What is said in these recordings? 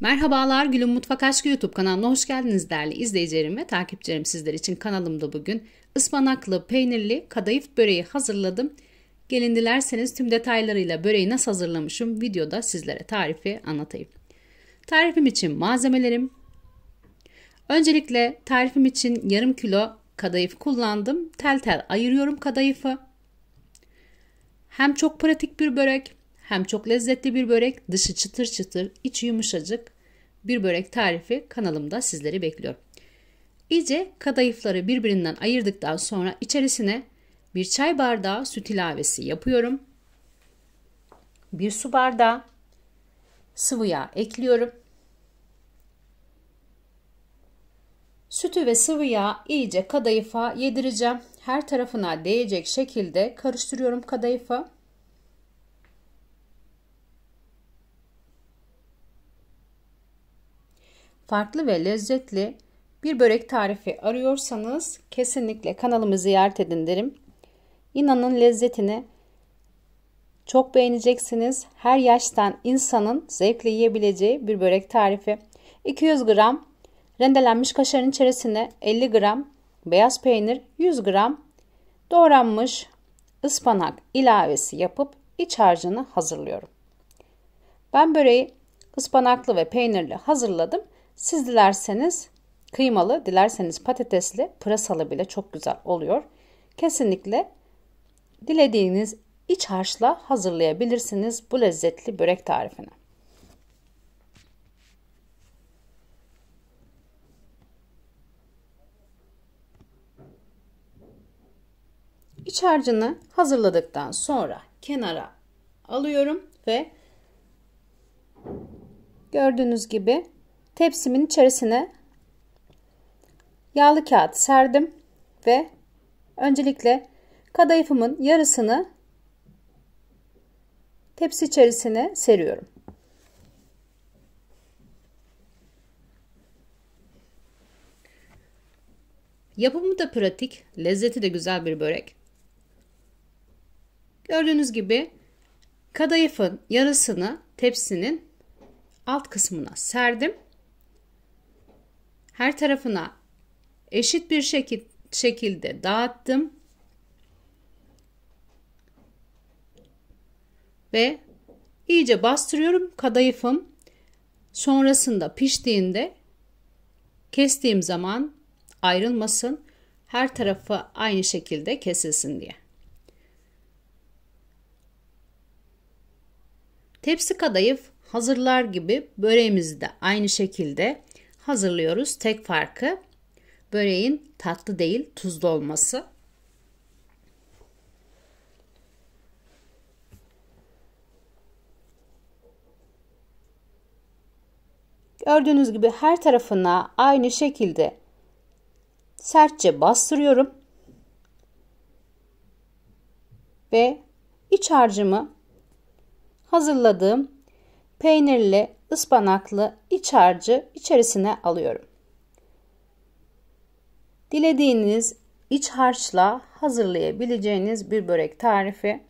Merhabalar Gülüm Mutfak Aşkı YouTube kanalına hoş geldiniz değerli izleyicilerim ve takipçilerim sizler için kanalımda bugün ıspanaklı peynirli kadayıf böreği hazırladım. Gelin dilerseniz tüm detaylarıyla böreği nasıl hazırlamışım videoda sizlere tarifi anlatayım. Tarifim için malzemelerim Öncelikle tarifim için yarım kilo kadayıf kullandım. Tel tel ayırıyorum kadayıfı. Hem çok pratik bir börek hem çok lezzetli bir börek, dışı çıtır çıtır, içi yumuşacık bir börek tarifi kanalımda sizleri bekliyor. İyice kadayıfları birbirinden ayırdıktan sonra içerisine bir çay bardağı süt ilavesi yapıyorum. Bir su bardağı sıvı yağ ekliyorum. Sütü ve sıvı yağ iyice kadayıfa yedireceğim. Her tarafına değecek şekilde karıştırıyorum kadayıfı. Farklı ve lezzetli bir börek tarifi arıyorsanız kesinlikle kanalımı ziyaret edin derim. İnanın lezzetini çok beğeneceksiniz. Her yaştan insanın zevkle yiyebileceği bir börek tarifi. 200 gram rendelenmiş kaşarın içerisine 50 gram beyaz peynir, 100 gram doğranmış ıspanak ilavesi yapıp iç harcını hazırlıyorum. Ben böreği ıspanaklı ve peynirli hazırladım. Siz dilerseniz kıymalı, dilerseniz patatesli, pırasalı bile çok güzel oluyor. Kesinlikle dilediğiniz iç harçla hazırlayabilirsiniz bu lezzetli börek tarifini. İç harcını hazırladıktan sonra kenara alıyorum ve gördüğünüz gibi Tepsimin içerisine yağlı kağıt serdim ve öncelikle kadayıfımın yarısını tepsi içerisine seriyorum. Yapımı da pratik, lezzeti de güzel bir börek. Gördüğünüz gibi kadayıfın yarısını tepsinin alt kısmına serdim her tarafına eşit bir şekil, şekilde dağıttım. Ve iyice bastırıyorum kadayıfım. Sonrasında piştiğinde kestiğim zaman ayrılmasın. Her tarafı aynı şekilde kesilsin diye. Tepsi kadayıf hazırlar gibi böreğimizi de aynı şekilde hazırlıyoruz. Tek farkı böreğin tatlı değil tuzlu olması. Gördüğünüz gibi her tarafına aynı şekilde sertçe bastırıyorum. Ve iç harcımı hazırladığım peynirli ıspanaklı iç harcı içerisine alıyorum. Dilediğiniz iç harçla hazırlayabileceğiniz bir börek tarifi.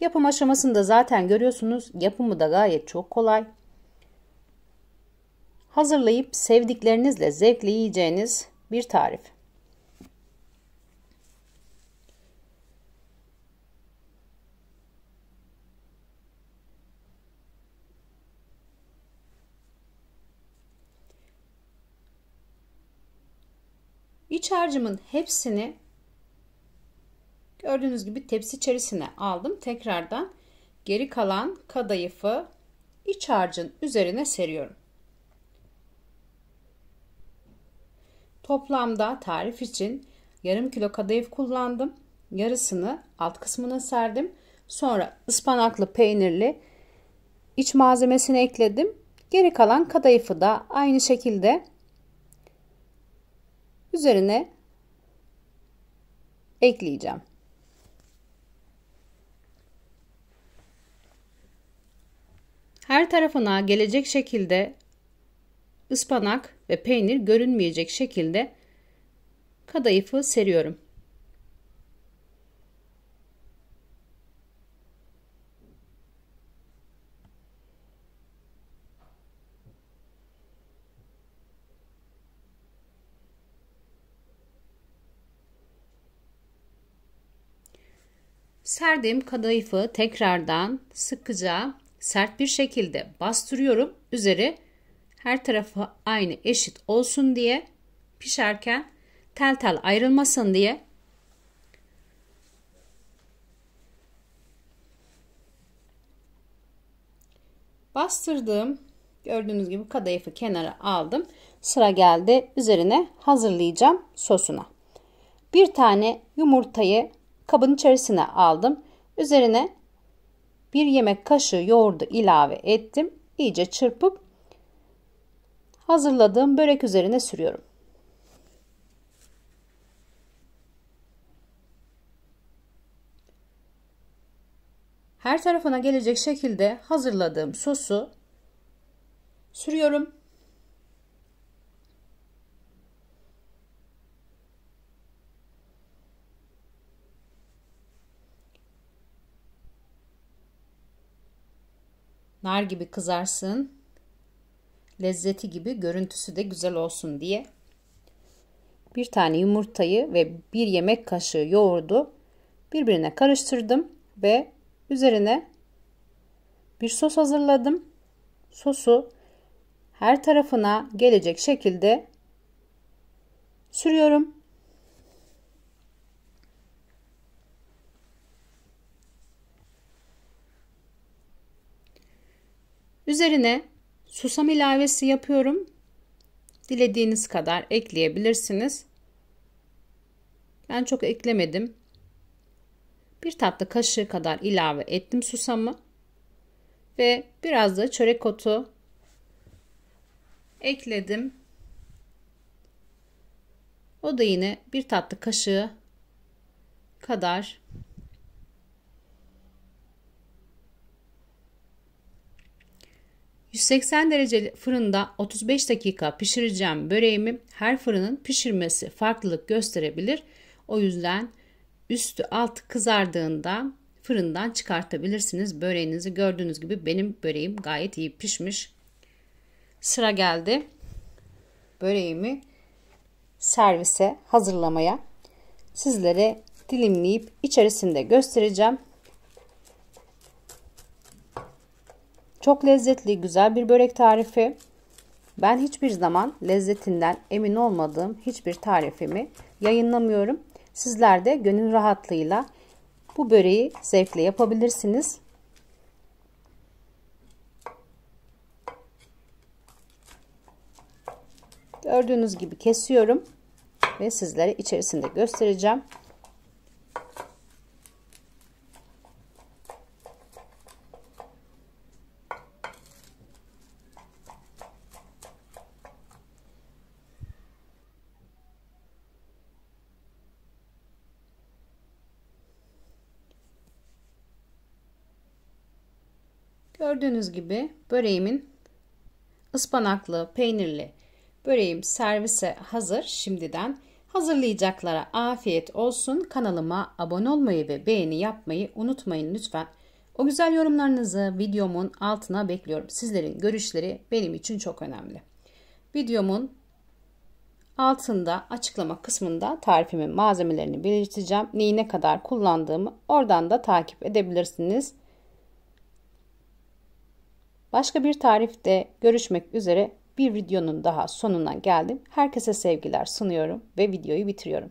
Yapım aşamasında zaten görüyorsunuz. Yapımı da gayet çok kolay. Hazırlayıp sevdiklerinizle zevkle yiyeceğiniz bir tarif. İç harcımın hepsini gördüğünüz gibi tepsi içerisine aldım. Tekrardan geri kalan kadayıfı iç harcın üzerine seriyorum. Toplamda tarif için yarım kilo kadayıf kullandım. Yarısını alt kısmına serdim. Sonra ıspanaklı peynirli iç malzemesini ekledim. Geri kalan kadayıfı da aynı şekilde üzerine ekleyeceğim. Her tarafına gelecek şekilde ıspanak ve peynir görünmeyecek şekilde kadayıfı seriyorum. Serdiğim kadayıfı tekrardan sıkıca sert bir şekilde bastırıyorum. Üzeri her tarafı aynı eşit olsun diye pişerken tel tel ayrılmasın diye bastırdığım gördüğünüz gibi kadayıfı kenara aldım. Sıra geldi üzerine hazırlayacağım sosuna. Bir tane yumurtayı kabın içerisine aldım. Üzerine bir yemek kaşığı yoğurdu ilave ettim. İyice çırpıp hazırladığım börek üzerine sürüyorum. Her tarafına gelecek şekilde hazırladığım sosu sürüyorum. Nar gibi kızarsın. Lezzeti gibi görüntüsü de güzel olsun diye. Bir tane yumurtayı ve bir yemek kaşığı yoğurdu birbirine karıştırdım ve üzerine bir sos hazırladım. Sosu her tarafına gelecek şekilde sürüyorum. Üzerine susam ilavesi yapıyorum. Dilediğiniz kadar ekleyebilirsiniz. Ben çok eklemedim. Bir tatlı kaşığı kadar ilave ettim susamı. Ve biraz da çörek otu ekledim. O da yine bir tatlı kaşığı kadar 180 derece fırında 35 dakika pişireceğim böreğimi. Her fırının pişirmesi farklılık gösterebilir. O yüzden üstü alt kızardığında fırından çıkartabilirsiniz böreğinizi. Gördüğünüz gibi benim böreğim gayet iyi pişmiş. Sıra geldi böreğimi servise hazırlamaya. Sizlere dilimleyip içerisinde göstereceğim. Çok lezzetli, güzel bir börek tarifi. Ben hiçbir zaman lezzetinden emin olmadığım hiçbir tarifimi yayınlamıyorum. Sizler de gönül rahatlığıyla bu böreği zevkle yapabilirsiniz. Gördüğünüz gibi kesiyorum ve sizlere içerisinde göstereceğim. Gördüğünüz gibi böreğimin ıspanaklı, peynirli böreğim servise hazır şimdiden. Hazırlayacaklara afiyet olsun. Kanalıma abone olmayı ve beğeni yapmayı unutmayın lütfen. O güzel yorumlarınızı videomun altına bekliyorum. Sizlerin görüşleri benim için çok önemli. Videomun altında açıklama kısmında tarifimin malzemelerini belirteceğim. Neyi ne kadar kullandığımı oradan da takip edebilirsiniz. Başka bir tarifte görüşmek üzere bir videonun daha sonuna geldim. Herkese sevgiler sunuyorum ve videoyu bitiriyorum.